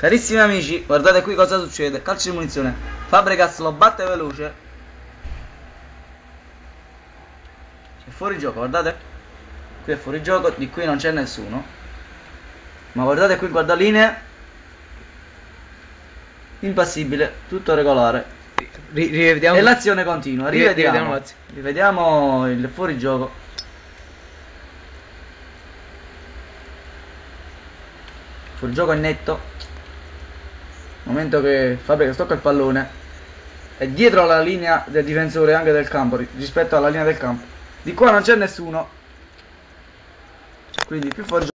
Carissimi amici, guardate qui cosa succede. Calcio di munizione. Fabregas lo batte veloce. C'è fuori gioco, guardate. Qui è fuori gioco, di qui non c'è nessuno. Ma guardate qui, guarda linee. Impassibile, tutto regolare. Ri- rivediamo. E l'azione continua. Ri- Rivediamo. rivediamo. Rivediamo il fuorigioco. Fuorigioco è netto. Momento che Fabregas tocca il pallone. È dietro alla linea del difensore anche del campo ri- rispetto alla linea del campo. Di qua non c'è nessuno. Quindi più fuorigioco.